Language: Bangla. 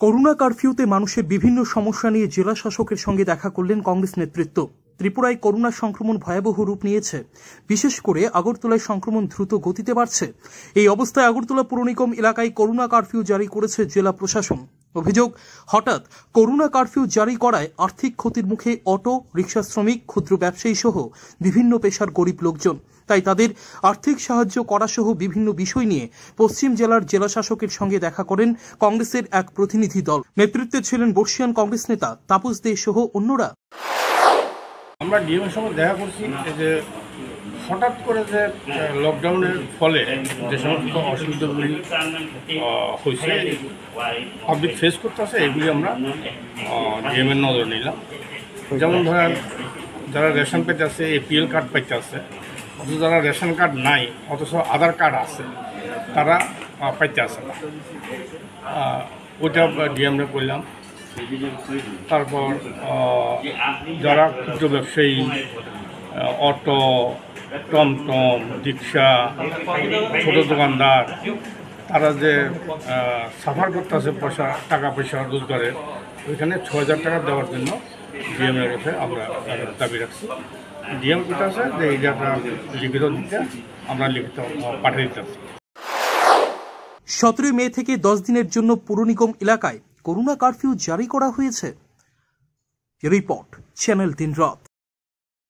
করোনা কারফিউতে মানুষের বিভিন্ন সমস্যা নিয়ে জেলা শাসকের সঙ্গে দেখা করলেন কংগ্রেস নেতৃত্ব। ত্রিপুরায় করোনা সংক্রমণ ভয়াবহ রূপ নিয়েছে। বিশেষ করে আগরতলায় সংক্রমণ দ্রুত গতিতে বাড়ছে। এই অবস্থায় আগরতলা পুর নিগম এলাকায় করোনা কারফিউ জারি করেছে জেলা প্রশাসন। অভিযোগ, হঠাৎ করোনা কারফিউ জারি করায় আর্থিক ক্ষতির মুখে অটো রিক্সা শ্রমিক, ক্ষুদ্র ব্যবসায়ী সহ বিভিন্ন পেশার গরিব লোকজন। তাই তাদের আর্থিক সাহায্য করা সহ বিভিন্ন বিষয় নিয়ে পশ্চিম জেলার জেলা শাসকের সঙ্গে দেখা করেন কংগ্রেসের এক প্রতিনিধি দল। নেতৃত্বে ছিলেন বর্ষিয়ান কংগ্রেস নেতা তাপস দে সহ অন্যরা। আমরা ডিএমের সঙ্গে দেখা করছি যে হঠাৎ করে যে লকডাউনের ফলে যে সমস্ত অসুবিধাগুলি হয়েছে পাবলিক ফেস করতেছে এগুলি আমরা ডিএমের নজর নিলাম। যেমন ধরেন, যারা রেশন পেতে আছে এপিএল কার্ড পাইতে আছে অথচ যারা রেশন কার্ড নাই, অথচ আধার কার্ড আছে, তারা পাইতে আসে না। ওইটা ডিএমরা করলাম। তারপর যারা ক্ষুদ্র ব্যবসায়ী অটো টমটম রিক্সা, ছোট দোকানদার, তারা যে সাফার করতেছে পয়সা, টাকা পয়সা রোজগারের ওইখানে ছ হাজার টাকা দেওয়ার জন্য ডিএমের কাছে আমরা দাবি রাখছি। ডিএম কোথা আছে যে, এই লিখিত দিতে, আমরা লিখিত পাঠিয়ে দিতে সতেরোই মে থেকে দশ দিনের জন্য পুর নিগম এলাকায় করোনা কারফিউ জারি করা হয়েছে। রিপোর্ট, চ্যানেল দিন রাত।